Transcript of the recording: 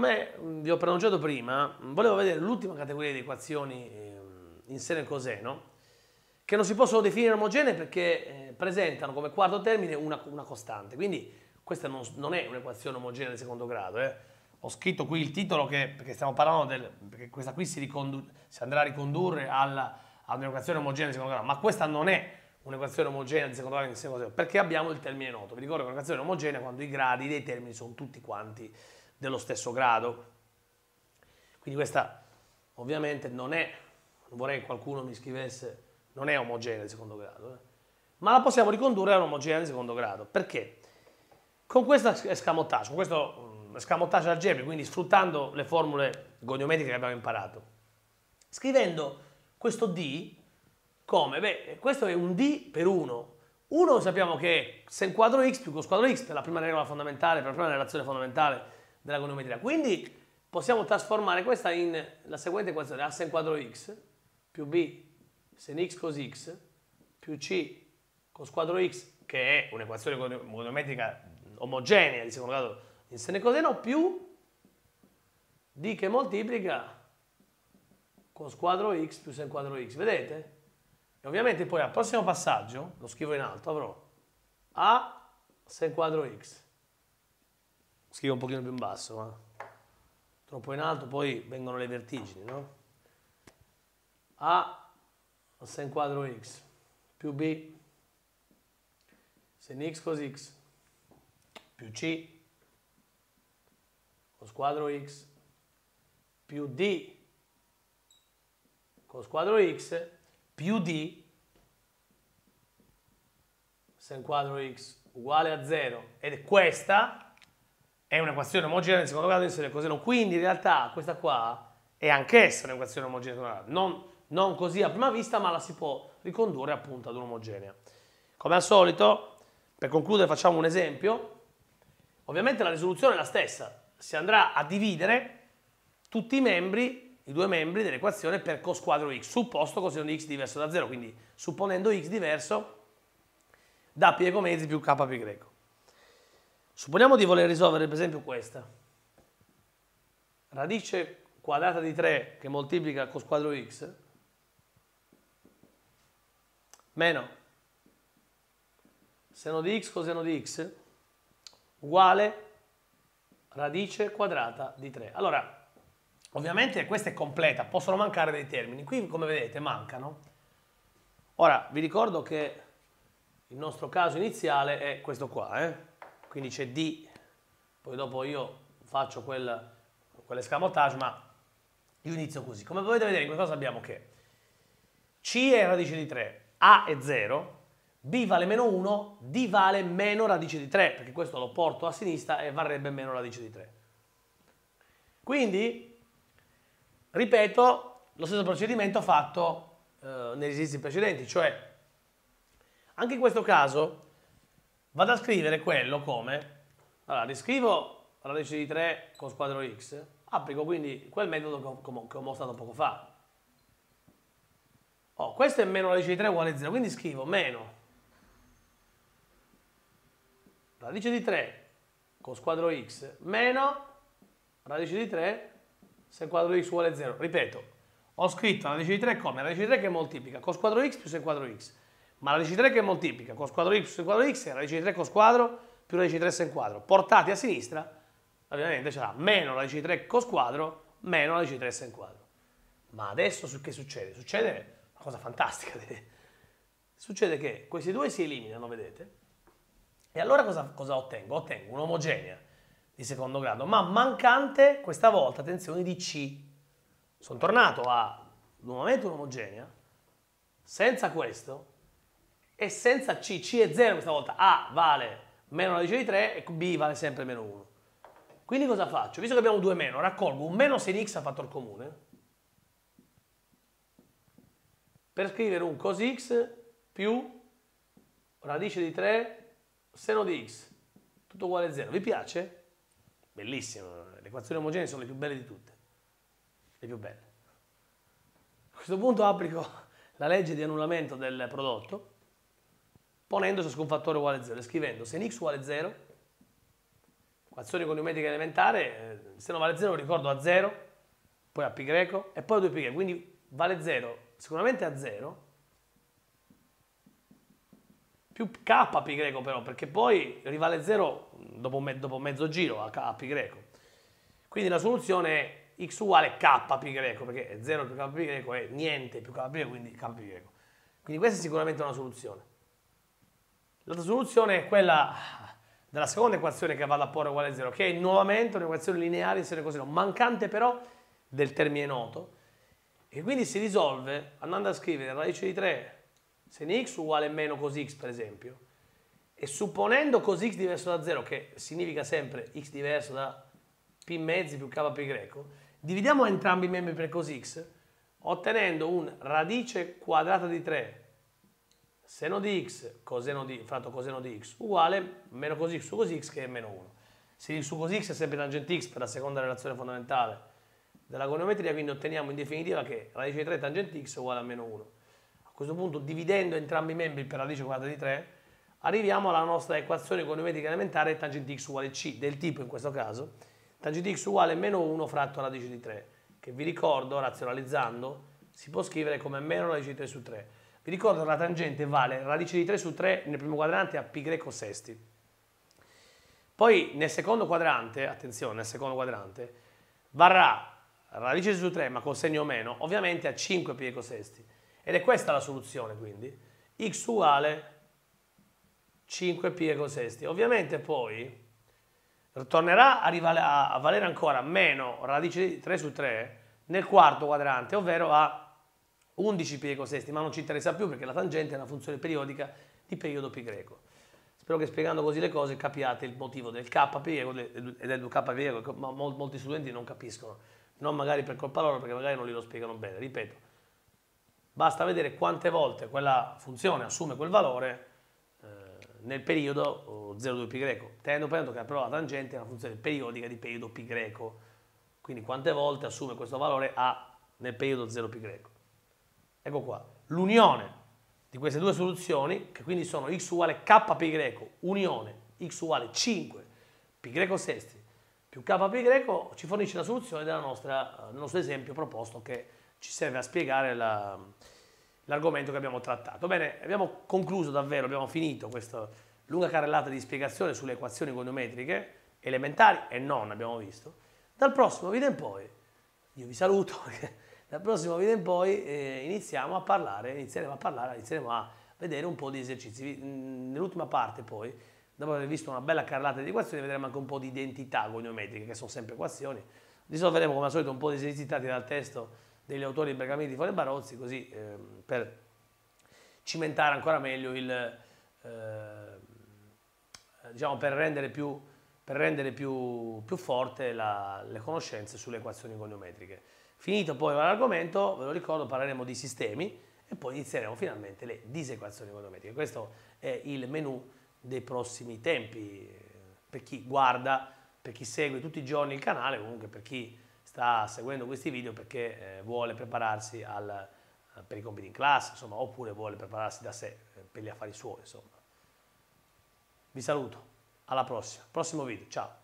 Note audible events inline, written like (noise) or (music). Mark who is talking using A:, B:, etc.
A: come vi ho pronunciato prima, volevo vedere l'ultima categoria di equazioni ehm, in seno e coseno, che non si possono definire omogenee perché eh, presentano come quarto termine una, una costante. Quindi questa non, non è un'equazione omogenea di secondo grado. Eh. Ho scritto qui il titolo che, perché stiamo parlando del, perché questa qui si, si andrà a ricondurre alla, a un'equazione omogenea di secondo grado, ma questa non è un'equazione omogenea di secondo grado in secondo grado, perché abbiamo il termine noto. Vi ricordo che un'equazione omogenea quando i gradi dei termini sono tutti quanti dello stesso grado. Quindi questa ovviamente non è, vorrei che qualcuno mi scrivesse, non è omogenea di secondo grado, eh? ma la possiamo ricondurre a un'omogenea di secondo grado. Perché? Con questo escamotage, con questo mm, escamotage algebrico, quindi sfruttando le formule goniometriche che abbiamo imparato, scrivendo questo D come? Beh, questo è un D per 1. 1 sappiamo che è sen quadro x più cos quadro x per la prima regola fondamentale, per la prima relazione fondamentale della goniometria. Quindi possiamo trasformare questa in la seguente equazione, a sen quadro x più b sen x cos x più c cos quadro x, che è un'equazione goniometrica omogenea di secondo grado in seno e coseno, più d che moltiplica cos quadro x più sen quadro x. Vedete? E ovviamente poi al prossimo passaggio, lo scrivo in alto, avrò A se quadro x. Scrivo un pochino più in basso, ma troppo in alto poi vengono le vertigini, no? A sen quadro x più b sen x cos x più c cos quadro x più d cos quadro x più d sen quadro x uguale a 0 ed questa è un'equazione omogenea di secondo grado in serie coseno. Quindi in realtà questa qua è anch'essa un'equazione omogenea di secondo grado. Non, non così a prima vista ma la si può ricondurre appunto ad un'omogenea. Come al solito per concludere facciamo un esempio. Ovviamente la risoluzione è la stessa. Si andrà a dividere tutti i membri i due membri dell'equazione per cos quadro x, supposto coseno di x diverso da 0, quindi supponendo x diverso da piego mezzi più k pi greco. Supponiamo di voler risolvere per esempio questa. Radice quadrata di 3 che moltiplica cos quadro x meno seno di x coseno di x uguale radice quadrata di 3. Allora, Ovviamente questa è completa, possono mancare dei termini. Qui, come vedete, mancano. Ora, vi ricordo che il nostro caso iniziale è questo qua, eh? Quindi c'è D, poi dopo io faccio quel, quell'escamotage, ma io inizio così. Come potete vedere in questo caso abbiamo che C è radice di 3, A è 0, B vale meno 1, D vale meno radice di 3, perché questo lo porto a sinistra e varrebbe meno radice di 3. Quindi Ripeto lo stesso procedimento fatto eh, negli esercizi precedenti, cioè anche in questo caso vado a scrivere quello come, allora riscrivo radice di 3 con squadro x, applico quindi quel metodo che ho mostrato poco fa. Oh, questo è meno radice di 3 uguale a 0, quindi scrivo meno radice di 3 con squadro x meno radice di 3 se quadro x uguale 0. Ripeto, ho scritto radice di 3 come? Radice di 3 che moltiplica cos quadro x più se quadro x. Ma la radice di 3 che moltiplica cos quadro x più se quadro x è la radice di 3 cos quadro più radice di 3 sen quadro. Portati a sinistra, ovviamente sarà meno radice di 3 cos quadro meno radice di 3 sen quadro. Ma adesso che succede? Succede una cosa fantastica. Succede che questi due si eliminano, vedete? E allora cosa, cosa ottengo? Ottengo un'omogenea di secondo grado, ma mancante questa volta, attenzione, di C. Sono tornato a nuovamente un'omogenea, senza questo e senza C. C è 0 questa volta, A vale meno radice di 3 e B vale sempre meno 1. Quindi cosa faccio? Visto che abbiamo due meno, raccolgo un meno sin x a fattor comune per scrivere un cos x più radice di 3 seno di x, tutto uguale a 0. Vi piace? Bellissimo, le equazioni omogenee sono le più belle di tutte, le più belle. A questo punto applico la legge di annullamento del prodotto ponendo ciascun fattore uguale a 0 e scrivendo se n x uguale a 0, equazione econometrica elementare, eh, se non vale 0 ricordo a 0, poi a pi greco e poi a 2 pi greco, quindi vale 0 sicuramente a 0, più k pi greco però, perché poi rivale 0 dopo, me, dopo mezzo giro a, a pi greco. Quindi la soluzione è x uguale k pi greco, perché 0 più k pi greco è niente più k pi greco, quindi k pi greco. Quindi questa è sicuramente una soluzione. L'altra soluzione è quella della seconda equazione che vado a porre uguale a 0, che è nuovamente un'equazione lineare in serie coseno, mancante però del termine noto, e quindi si risolve andando a scrivere radice di 3 sen x uguale meno cos x per esempio, e supponendo cos x diverso da 0, che significa sempre x diverso da p mezzi più k pi greco, dividiamo entrambi i membri per cos x, ottenendo un radice quadrata di 3 seno di x coseno di, fratto coseno di x uguale meno cos x su cos x che è meno 1. Sin su cos x è sempre tangente x per la seconda relazione fondamentale della goniometria, quindi otteniamo in definitiva che radice di 3 tangente x è uguale a meno 1. A questo punto, dividendo entrambi i membri per radice quadrata di 3, arriviamo alla nostra equazione goniometrica elementare tangente x uguale c, del tipo in questo caso, tangente x uguale meno 1 fratto radice di 3, che vi ricordo, razionalizzando, si può scrivere come meno radice di 3 su 3 vi ricordo che la tangente vale radice di 3 su 3 nel primo quadrante a pi greco sesti. Poi nel secondo quadrante, attenzione, nel secondo quadrante, varrà radice su 3 ma con segno meno, ovviamente a 5 pi greco sesti. Ed è questa la soluzione quindi, x uguale 5 pi greco sesti. Ovviamente poi tornerà a, a valere ancora meno radice di 3 su 3 nel quarto quadrante, ovvero a 11 pi greco sesti, ma non ci interessa più perché la tangente è una funzione periodica di periodo pi greco. Spero che spiegando così le cose capiate il motivo del k pi greco e del 2k pi greco, ma molti studenti non capiscono, non magari per colpa loro perché magari non li lo spiegano bene. Ripeto, basta vedere quante volte quella funzione assume quel valore eh, nel periodo 0,2 pi greco, tenendo presente che però la tangente è una funzione periodica di periodo pi greco, quindi quante volte assume questo valore A nel periodo 0 pi greco. Ecco qua, l'unione di queste due soluzioni, che quindi sono x uguale k pi greco, unione x uguale 5 pi greco sesti più k pi greco, ci fornisce la soluzione nostra, del nostro esempio proposto che ci serve a spiegare l'argomento che abbiamo trattato. Bene, abbiamo concluso davvero, abbiamo finito questa lunga carrellata di spiegazione sulle equazioni goniometriche elementari e non, abbiamo visto. Dal prossimo video in poi, io vi saluto (laughs) dal prossimo video in poi eh, iniziamo a parlare, inizieremo a parlare, inizieremo a vedere un po' di esercizi. Nell'ultima parte poi, dopo aver visto una bella carrellata di equazioni, vedremo anche un po' di identità goniometriche, che sono sempre equazioni. Risolveremo come al solito un po' di esercizi dati dal testo degli autori Bergamini, Fore e Barozzi, così eh, per cimentare ancora meglio il... Eh, diciamo per rendere più, per rendere più, più forte la, le conoscenze sulle equazioni goniometriche. Finito poi l'argomento, ve lo ricordo, parleremo di sistemi e poi inizieremo finalmente le disequazioni econometriche. Questo è il menu dei prossimi tempi per chi guarda, per chi segue tutti i giorni il canale, comunque per chi sta seguendo questi video perché eh, vuole prepararsi al, per i compiti in classe, insomma, oppure vuole prepararsi da sé eh, per gli affari suoi, insomma. Vi saluto, alla prossima, prossimo video, ciao!